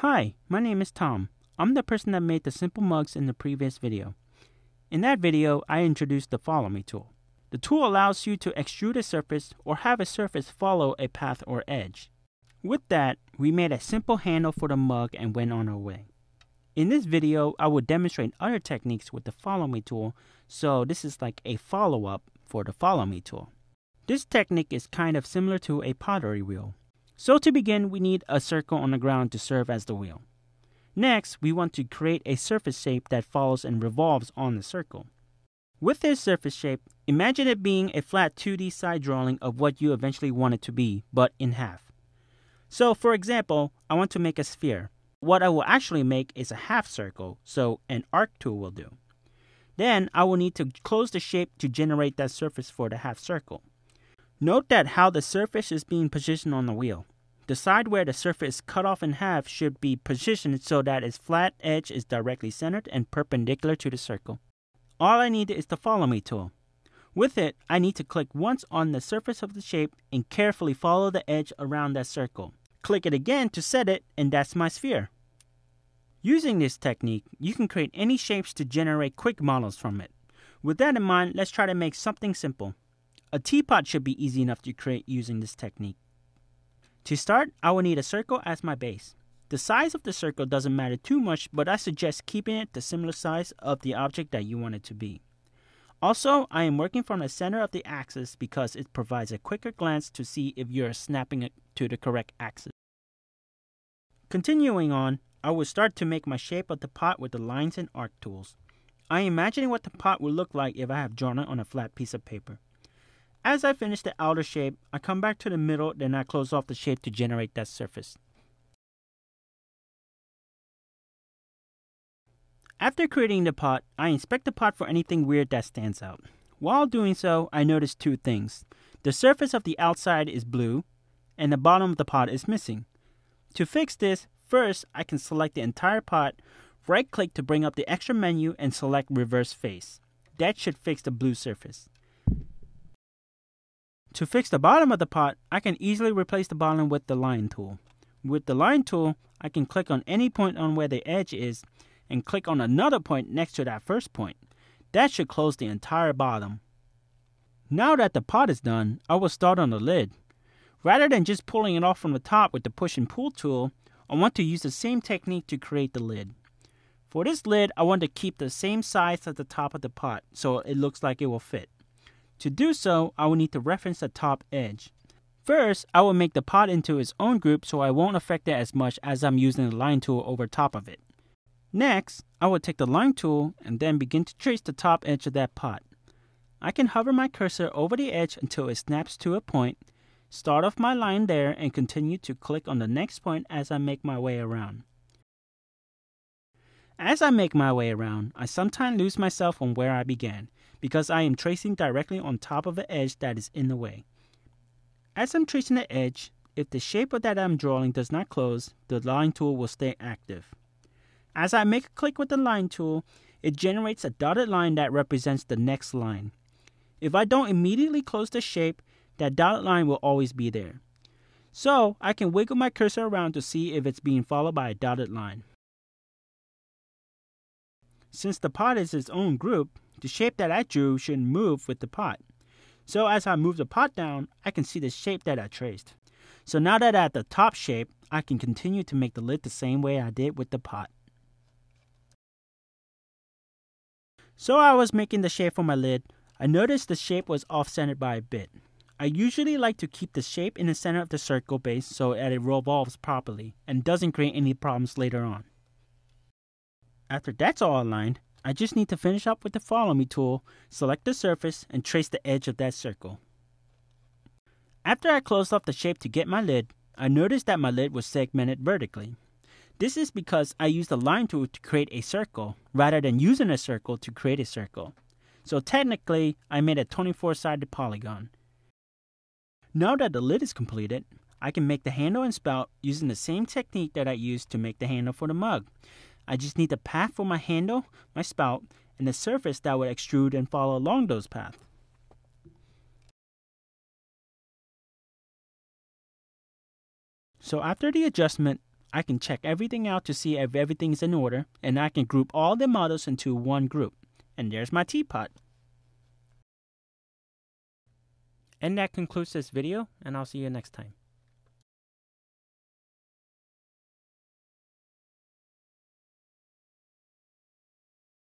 Hi, my name is Tom. I'm the person that made the simple mugs in the previous video. In that video, I introduced the Follow Me tool. The tool allows you to extrude a surface or have a surface follow a path or edge. With that, we made a simple handle for the mug and went on our way. In this video, I will demonstrate other techniques with the Follow Me tool, so this is like a follow-up for the Follow Me tool. This technique is kind of similar to a pottery wheel. So to begin, we need a circle on the ground to serve as the wheel. Next, we want to create a surface shape that follows and revolves on the circle. With this surface shape, imagine it being a flat 2D side drawing of what you eventually want it to be, but in half. So for example, I want to make a sphere. What I will actually make is a half circle, so an arc tool will do. Then I will need to close the shape to generate that surface for the half circle. Note that how the surface is being positioned on the wheel. Decide where the surface cut off in half should be positioned so that its flat edge is directly centered and perpendicular to the circle. All I need is the Follow Me tool. With it, I need to click once on the surface of the shape and carefully follow the edge around that circle. Click it again to set it, and that's my sphere. Using this technique, you can create any shapes to generate quick models from it. With that in mind, let's try to make something simple. A teapot should be easy enough to create using this technique. To start, I will need a circle as my base. The size of the circle doesn't matter too much, but I suggest keeping it the similar size of the object that you want it to be. Also, I am working from the center of the axis because it provides a quicker glance to see if you are snapping it to the correct axis. Continuing on, I will start to make my shape of the pot with the lines and arc tools. I am imagining what the pot would look like if I have drawn it on a flat piece of paper. As I finish the outer shape, I come back to the middle, then I close off the shape to generate that surface. After creating the pot, I inspect the pot for anything weird that stands out. While doing so, I notice two things. The surface of the outside is blue, and the bottom of the pot is missing. To fix this, first I can select the entire pot, right click to bring up the extra menu, and select reverse face. That should fix the blue surface. To fix the bottom of the pot, I can easily replace the bottom with the line tool. With the line tool, I can click on any point on where the edge is and click on another point next to that first point. That should close the entire bottom. Now that the pot is done, I will start on the lid. Rather than just pulling it off from the top with the push and pull tool, I want to use the same technique to create the lid. For this lid, I want to keep the same size as the top of the pot so it looks like it will fit. To do so, I will need to reference the top edge. First, I will make the pot into its own group so I won't affect it as much as I'm using the line tool over top of it. Next, I will take the line tool and then begin to trace the top edge of that pot. I can hover my cursor over the edge until it snaps to a point, start off my line there and continue to click on the next point as I make my way around. As I make my way around, I sometimes lose myself on where I began, because I am tracing directly on top of an edge that is in the way. As I'm tracing the edge, if the shape of that I'm drawing does not close, the line tool will stay active. As I make a click with the line tool, it generates a dotted line that represents the next line. If I don't immediately close the shape, that dotted line will always be there. So I can wiggle my cursor around to see if it's being followed by a dotted line. Since the pot is its own group, the shape that I drew should move with the pot. So as I move the pot down, I can see the shape that I traced. So now that I have the top shape, I can continue to make the lid the same way I did with the pot. So I was making the shape for my lid, I noticed the shape was off-centered by a bit. I usually like to keep the shape in the center of the circle base so that it revolves properly and doesn't create any problems later on. After that's all aligned, I just need to finish up with the Follow Me tool, select the surface, and trace the edge of that circle. After I closed off the shape to get my lid, I noticed that my lid was segmented vertically. This is because I used the line tool to create a circle, rather than using a circle to create a circle. So technically, I made a 24-sided polygon. Now that the lid is completed, I can make the handle and spout using the same technique that I used to make the handle for the mug. I just need the path for my handle, my spout, and the surface that would extrude and follow along those paths. So after the adjustment, I can check everything out to see if everything's in order, and I can group all the models into one group. And there's my teapot. And that concludes this video, and I'll see you next time.